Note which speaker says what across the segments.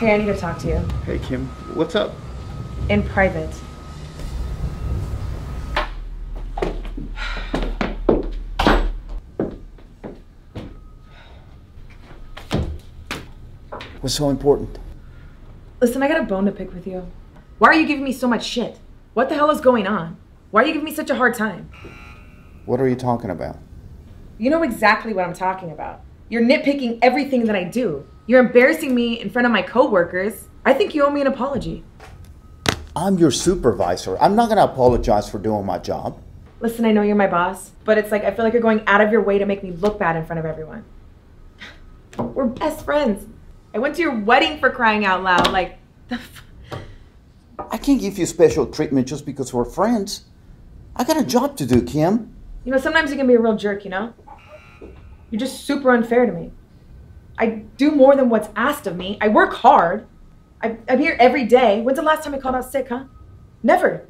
Speaker 1: Hey, I need to talk to you.
Speaker 2: Hey, Kim, what's up?
Speaker 1: In private.
Speaker 2: What's so important?
Speaker 1: Listen, I got a bone to pick with you. Why are you giving me so much shit? What the hell is going on? Why are you giving me such a hard time?
Speaker 2: What are you talking about?
Speaker 1: You know exactly what I'm talking about. You're nitpicking everything that I do. You're embarrassing me in front of my coworkers. I think you owe me an apology.
Speaker 2: I'm your supervisor. I'm not gonna apologize for doing my job.
Speaker 1: Listen, I know you're my boss, but it's like I feel like you're going out of your way to make me look bad in front of everyone. We're best friends. I went to your wedding for crying out loud. Like, the f-
Speaker 2: I can't give you special treatment just because we're friends. I got a job to do, Kim.
Speaker 1: you know, sometimes you can be a real jerk, you know? You're just super unfair to me. I do more than what's asked of me. I work hard. I, I'm here every day. When's the last time I called out sick, huh? Never.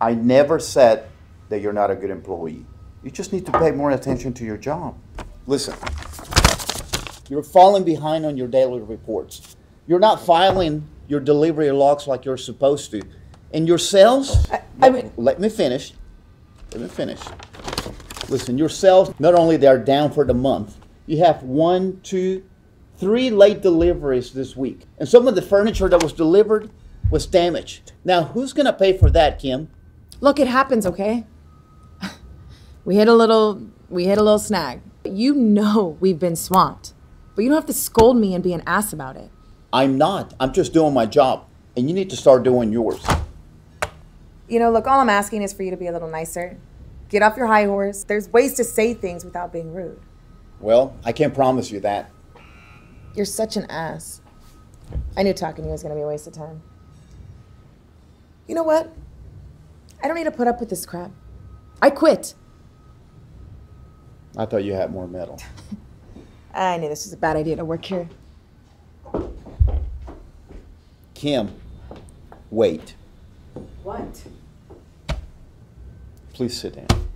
Speaker 2: I never said that you're not a good employee. You just need to pay more attention to your job. Listen, you're falling behind on your daily reports. You're not filing your delivery logs like you're supposed to. And your sales,
Speaker 1: I- I mean-
Speaker 2: let me finish. Let me finish. Listen, your sales, not only they are down for the month, you have one, two, three late deliveries this week. And some of the furniture that was delivered was damaged. Now, who's going to pay for that, Kim?
Speaker 1: Look, it happens, okay? We hit a little we hit a little snag. You know we've been swamped. But you don't have to scold me and be an ass about it.
Speaker 2: I'm not. I'm just doing my job. And you need to start doing yours.
Speaker 1: You know, look, all I'm asking is for you to be a little nicer. Get off your high horse. There's ways to say things without being rude.
Speaker 2: Well, I can't promise you that.
Speaker 1: You're such an ass. I knew talking to you was gonna be a waste of time. You know what? I don't need to put up with this crap. I quit.
Speaker 2: I thought you had more mettle.
Speaker 1: I knew this was a bad idea to work here.
Speaker 2: Kim, wait.
Speaker 1: What?
Speaker 2: Please sit down.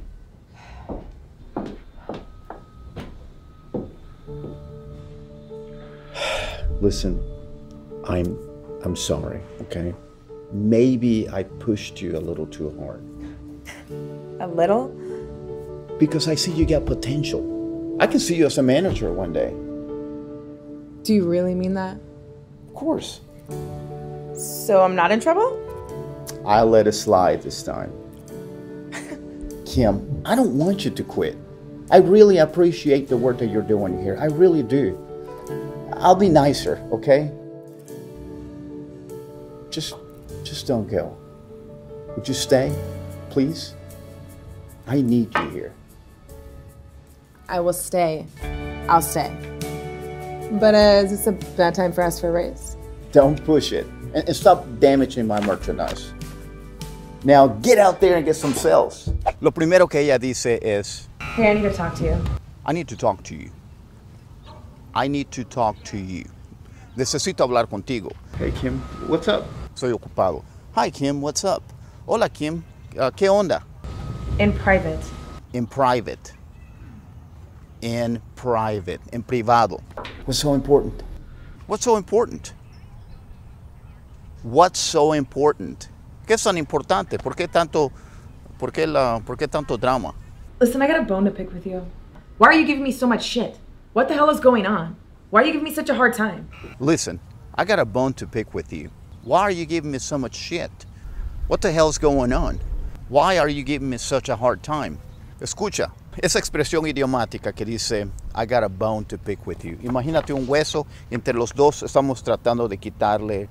Speaker 2: Listen, I'm I'm sorry, okay? Maybe I pushed you a little too hard
Speaker 1: A little?
Speaker 2: because I see you got potential. I can see you as a manager one day.
Speaker 1: Do you really mean that?
Speaker 2: Of course.
Speaker 1: So I'm not in trouble?
Speaker 2: I'll let it slide this time. Kim, I don't want you to quit. I really appreciate the work that you're doing here. I really do. I'll be nicer, okay? Just just don't go. Would you stay, please? I need you here.
Speaker 1: I will stay. I'll stay. But uh, is this a bad time for us for a raise?
Speaker 2: Don't push it. And, and stop damaging my merchandise. Now get out there and get some sales. Lo primero que ella dice es,
Speaker 1: Hey, I need to talk to you.
Speaker 2: I need to talk to you. I need to talk to you. Necesito hablar contigo.
Speaker 3: Hey Kim, what's up?
Speaker 2: Soy ocupado. Hi Kim, what's up? Hola Kim, uh, ¿qué onda?
Speaker 1: In private.
Speaker 2: In private. In private. En privado. What's so important? What's so important? What's so important? ¿Qué es tan importante? ¿Por qué tanto, por qué la, por qué tanto drama?
Speaker 1: Listen, I got a bone to pick with you. Why are you giving me so much shit? What the hell is going on? Why are you giving me such a hard time?
Speaker 2: Listen, I got a bone to pick with you. Why are you giving me so much shit? What the hell's going on? Why are you giving me such a hard time? Escucha, esa expresión idiomática que dice I got a bone to pick with you. Imagínate un hueso, entre los dos estamos tratando de quitarle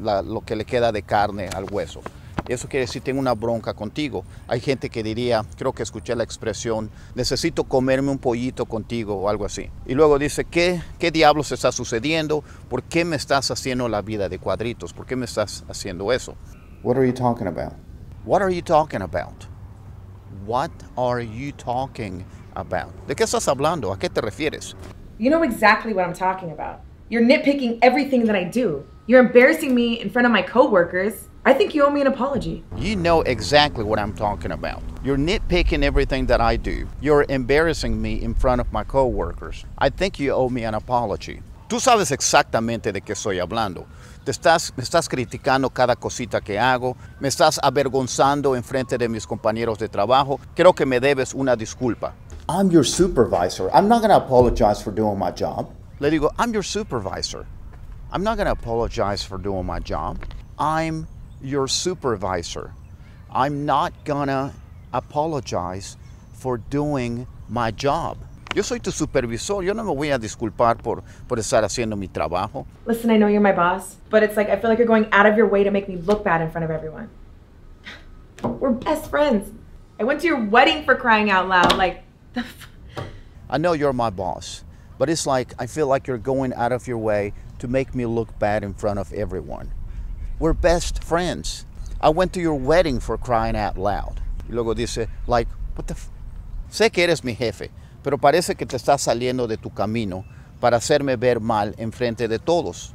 Speaker 2: la- lo que le queda de carne al hueso. Eso quiere decir tengo una bronca contigo. Hay gente que diría, creo que escuché la expresión, necesito comerme un pollito contigo o algo así. Y luego dice, ¿qué, qué diablos está sucediendo? ¿Por qué me estás haciendo la vida de cuadritos? ¿Por qué me estás haciendo eso?
Speaker 3: What are you talking about?
Speaker 2: What are you talking about? What are you talking about? ¿De qué estás hablando? ¿A qué te refieres?
Speaker 1: You know exactly what I'm talking about. You're nitpicking everything that I do. You're embarrassing me in front of my coworkers. I think you owe me an apology.
Speaker 2: You know exactly what I'm talking about. You're nitpicking everything that I do. You're embarrassing me in front of my coworkers. I think you owe me an apology. Tú sabes exactamente de qué estoy hablando. Te estás, me estás criticando cada cosita que hago, me estás avergonzando en frente de mis compañeros de trabajo. Creo que me debes una disculpa.
Speaker 3: I'm your supervisor. I'm not going to apologize for doing my job.
Speaker 2: Le digo, I'm your supervisor. I'm not going to apologize for doing my job. I'm your supervisor. I'm not going to apologize for doing my job. Yo soy tu supervisor. Yo no me voy a disculpar por, por estar haciendo mi trabajo.
Speaker 1: Listen, I know you're my boss, but it's like I feel like you're going out of your way to make me look bad in front of everyone. We're best friends. I went to your wedding for crying out loud. Like, the f-
Speaker 2: I know you're my boss, but it's like I feel like you're going out of your way to make me look bad in front of everyone. We're best friends. I went to your wedding for crying out loud. Y luego dice, like, what the f Sé que eres mi jefe, pero parece que te estás saliendo de tu camino para hacerme ver mal en frente de todos.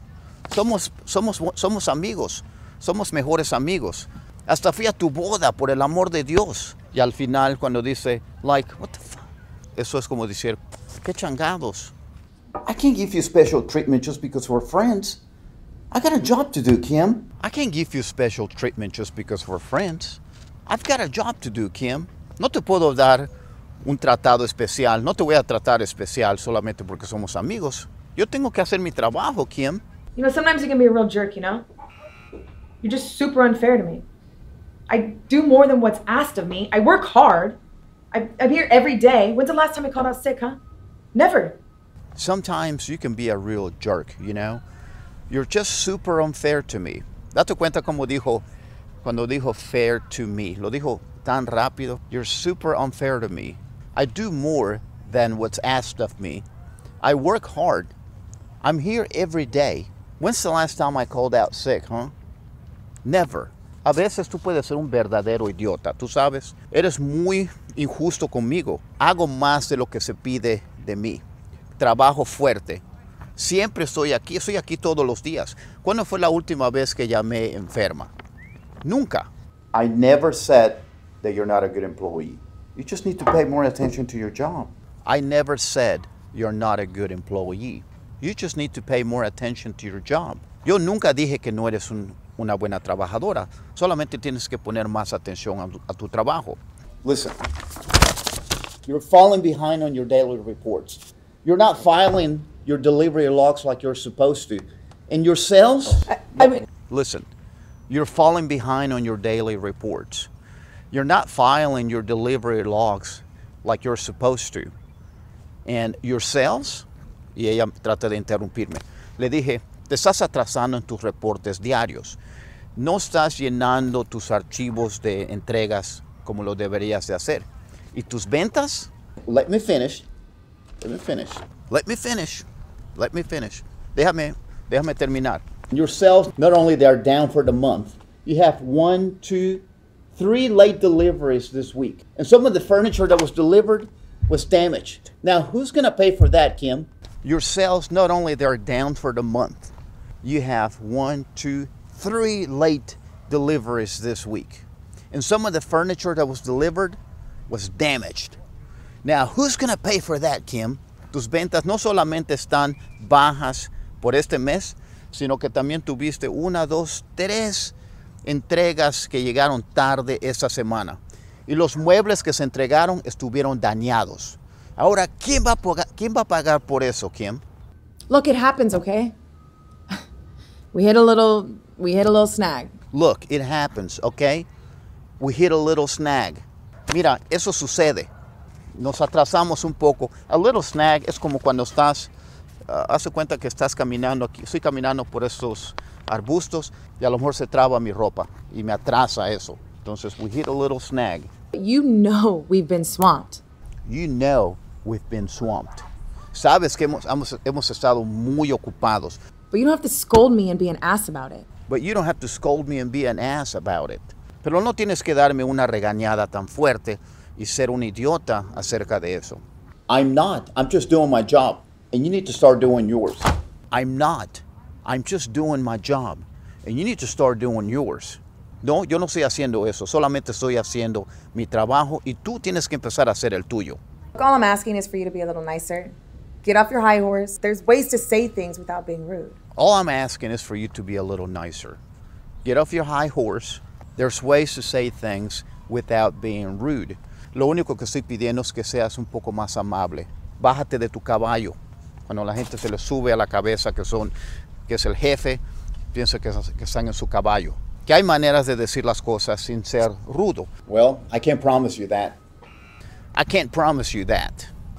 Speaker 2: Somos, somos, somos amigos, somos mejores amigos. Hasta fui a tu boda, por el amor de Dios. Y al final, cuando dice, like, what the fuck? Eso es como decir, qué changados.
Speaker 3: I can't give you special treatment just because we're friends. I got a job to do, Kim.
Speaker 2: I can't give you special treatment just because we're friends. I've got a job to do, Kim. No te puedo dar un tratado especial. No te voy a tratar especial solamente porque somos amigos. Yo tengo que hacer mi trabajo, Kim.
Speaker 1: you know, sometimes you can be a real jerk, you know? You're just super unfair to me. I do more than what's asked of me. I work hard. I, I'm here every day. When's the last time I called out sick, huh? Never.
Speaker 2: Sometimes you can be a real jerk, you know? You're just super unfair to me. Date cuenta como dijo cuando dijo fair to me. Lo dijo tan rápido. You're super unfair to me. I do more than what's asked of me. I work hard. I'm here every day. When's the last time I called out sick, huh? Never. A veces tú puedes ser un verdadero idiota, tú sabes. Eres muy injusto conmigo. Hago más de lo que se pide de mí. Trabajo fuerte. Siempre estoy aquí, estoy aquí todos los días. ¿Cuándo fue la última vez que llamé enferma? Nunca.
Speaker 3: I never said that you're not a good employee. You just need to pay more attention to your job.
Speaker 2: I never said you're not a good employee. You just need to pay more attention to your job. Yo nunca dije que no eres un- una buena trabajadora. Solamente tienes que poner más atención a tu- a tu trabajo.
Speaker 3: Listen, you're falling behind on your daily reports. You're not filing your delivery logs like you're supposed to. And your sales?
Speaker 1: I mean,
Speaker 2: Listen, you're falling behind on your daily reports. You're not filing your delivery logs like you're supposed to. And your sales, y ella trata de interrumpirme, le dije, te estás atrasando en tus reportes diarios. No estás llenando tus archivos de entregas como lo deberías de hacer. ¿Y tus ventas?
Speaker 3: Let me finish. Let me finish.
Speaker 2: Let me finish. Let me finish. Déjame, déjame terminar.
Speaker 3: Your sales, not only they're down for the month, you have one, two, three late deliveries this week. And some of the furniture that was delivered was damaged. Now, who's going to pay for that, Kim?
Speaker 2: Your sales not only they're down for the month, you have one, two, three late deliveries this week. And some of the furniture that was delivered was damaged. Now, who's going to pay for that, Kim? Tus ventas no solamente están bajas por este mes, sino que también tuviste una, dos, tres entregas que llegaron tarde esta semana. Y los muebles que se entregaron estuvieron dañados. Ahora, ¿quién va a pagar, quién va a pagar por eso, Kim?
Speaker 4: Look, it happens, okay? We hit a little we hit a little snag.
Speaker 2: Look, it happens, okay? We hit a little snag. Mira, eso sucede. Nos atrasamos un poco. A little snag es como cuando estás, ah, hace cuenta que estás caminando aquí. Estoy caminando por esos arbustos y a lo mejor se traba mi ropa y me atrasa eso. Entonces, we hit a little snag.
Speaker 4: You know we've been swamped.
Speaker 2: You know we've been swamped. Sabes que hemos, hemos, hemos estado muy ocupados.
Speaker 4: But you don't have to scold me and be an ass about it.
Speaker 2: But you don't have to scold me and be an ass about it. Pero no tienes que darme una regañada tan fuerte y ser un idiota acerca de eso.
Speaker 3: I'm not. I'm just doing my job. And you need to start doing yours.
Speaker 2: I'm not. I'm just doing my job. And you need to start doing yours. No, yo no estoy haciendo eso. Solamente estoy haciendo mi trabajo y tú tienes que empezar a hacer el tuyo.
Speaker 4: All I'm asking is for you to be a little nicer. Get off your high horse. There's ways to say things without being rude.
Speaker 2: All I'm asking is for you to be a little nicer. Get off your high horse. There's ways to say things without being rude. Lo único que estoy pidiendo es que seas un poco más amable. Bájate de tu caballo. Cuando la gente se le sube a la cabeza que son que es el jefe, piensa que, que están en su caballo. Que hay maneras de decir las cosas sin ser rudo.
Speaker 3: Well, I can't promise you that.
Speaker 2: I can't promise you that.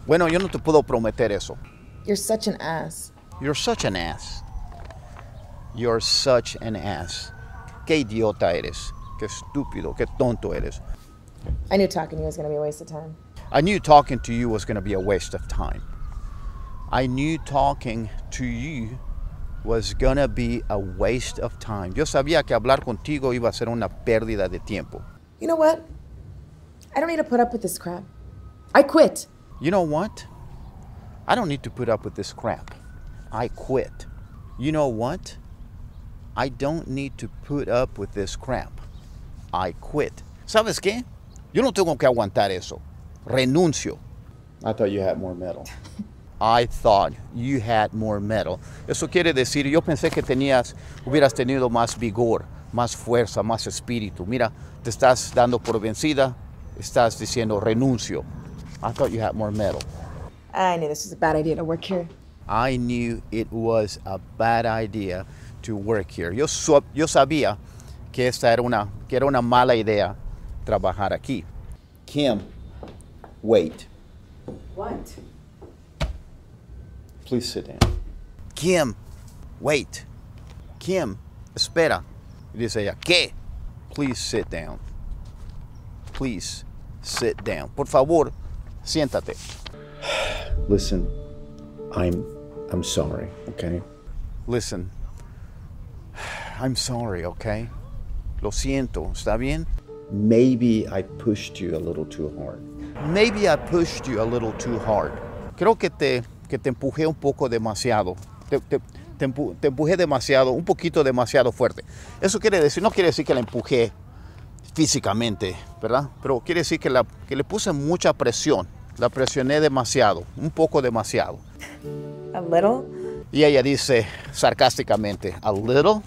Speaker 2: Bueno, yo no te puedo prometer eso.
Speaker 4: You're such an ass.
Speaker 2: You're such an ass. You're such an ass. Qué idiota eres. Qué estúpido, qué tonto eres.
Speaker 4: I knew talking to you was going to be a waste of time.
Speaker 2: I knew talking to you was going to be a waste of time. I knew talking to you was going to be a waste of time. Yo sabía que hablar contigo iba a ser una pérdida de tiempo.
Speaker 4: You know what? I don't need to put up with this crap. I quit.
Speaker 2: You know what? I don't need to put up with this crap. I quit. You know what? I don't need to put up with this crap. I quit. ¿Sabes qué? Yo no tengo que aguantar eso. Renuncio.
Speaker 3: I thought you had more metal.
Speaker 2: I thought you had more metal. Eso quiere decir, yo pensé que tenías, hubieras tenido más vigor, más fuerza, más espíritu. Mira, te estás dando por vencida, estás diciendo renuncio. I thought you had more metal.
Speaker 4: I knew this was a bad idea to work here.
Speaker 2: I knew it was a bad idea to work here. Yo, yo sabía que esta era una, que era una mala idea trabajar aquí.
Speaker 3: Kim, wait.
Speaker 4: What?
Speaker 3: Please sit down.
Speaker 2: Kim, wait. Kim, espera. Y dice ella, ¿qué? Please sit down. Please sit down. Por favor, siéntate.
Speaker 3: Listen, I'm I'm sorry, okay?
Speaker 2: Listen, I'm sorry, okay? Lo siento, ¿está bien?
Speaker 3: Maybe I pushed you a little too hard.
Speaker 2: Maybe I pushed you a little too hard. Creo que te, que te empujé un poco demasiado. Te, te- te empu- te empujé demasiado, un poquito demasiado fuerte. Eso quiere decir, no quiere decir que la empujé físicamente, ¿verdad? Pero quiere decir que, la, que le puse mucha presión. La presioné demasiado, un poco demasiado.
Speaker 4: A little?
Speaker 2: Y ella dice sarcásticamente, a little,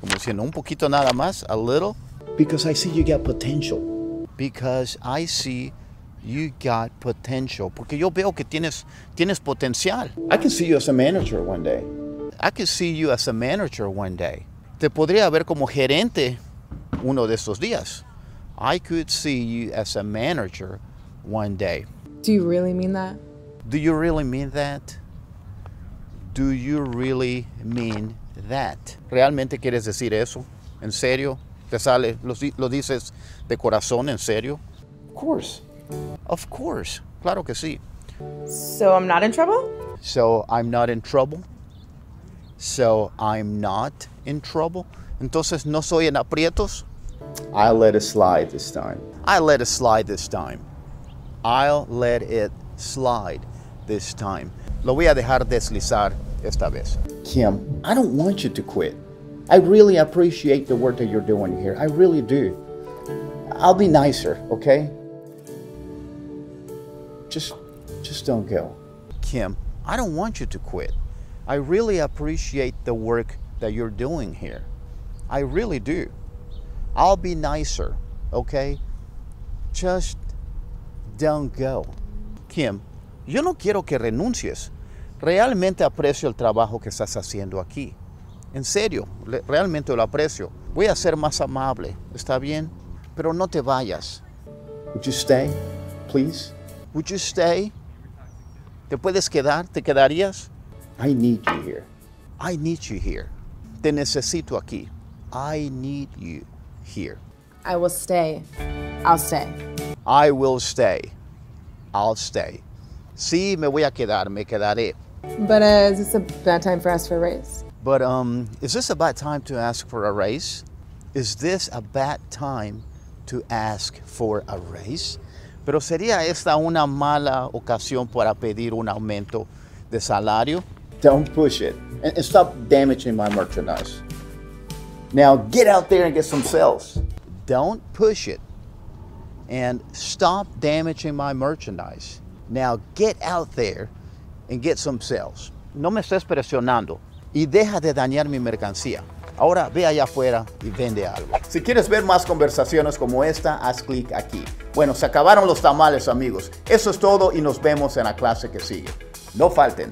Speaker 2: como diciendo un poquito nada más, a little,
Speaker 3: Because I see you got potential.
Speaker 2: because I see you got potential. Porque yo veo que tienes, tienes potencial.
Speaker 3: I can see you as a manager one day.
Speaker 2: I can see you as a manager one day. Te podría ver como gerente uno de estos días. I could see you as a manager one day.
Speaker 4: Do you really mean that?
Speaker 2: Do you really mean that? Do you really mean that? ¿Realmente quieres decir eso? ¿En serio? ¿Te sale? ¿Lo, lo dices de corazón? ¿En serio?
Speaker 3: Of course.
Speaker 2: Of course. Claro que sí.
Speaker 4: So I'm not in trouble?
Speaker 2: So I'm not in trouble. So I'm not in trouble. Entonces no soy en aprietos.
Speaker 3: I'll let it slide this time.
Speaker 2: I let it slide this time. I'll let it slide this time. Lo voy a dejar deslizar esta vez.
Speaker 3: Kim, I don't want you to quit. I really appreciate the work that you're doing here. I really do. I'll be nicer, okay? Just just don't go.
Speaker 2: Kim, I don't want you to quit. I really appreciate the work that you're doing here. I really do. I'll be nicer, okay? Just don't go. Kim, yo no quiero que renuncies. Realmente aprecio el trabajo que estás haciendo aquí. En serio, realmente lo aprecio. Voy a ser más amable, ¿está bien? Pero no te vayas.
Speaker 3: Would you stay, please?
Speaker 2: Would you stay? ¿Te puedes quedar? ¿Te quedarías?
Speaker 3: I need you here.
Speaker 2: I need you here. Te necesito aquí. I need you here.
Speaker 4: I will stay. I'll stay.
Speaker 2: I will stay. I'll stay. Sí, me voy a quedar, me quedaré.
Speaker 4: But uh, is this a bad time for us for a raise?
Speaker 2: But um, is this a bad time to ask for a raise? Is this a bad time to ask for a raise? Pero sería esta una mala ocasión para pedir un aumento de salario?
Speaker 3: Don't push it. And, and stop damaging my merchandise. Now get out there and get some sales.
Speaker 2: Don't push it and stop damaging my merchandise. Now get out there
Speaker 5: and get some sales. No me estés presionando y deja de dañar mi mercancía. Ahora ve allá afuera y vende algo.
Speaker 2: Si quieres ver más conversaciones como esta, haz clic aquí. Bueno, se acabaron los tamales amigos. Eso es todo y nos vemos en la clase que sigue. No falten.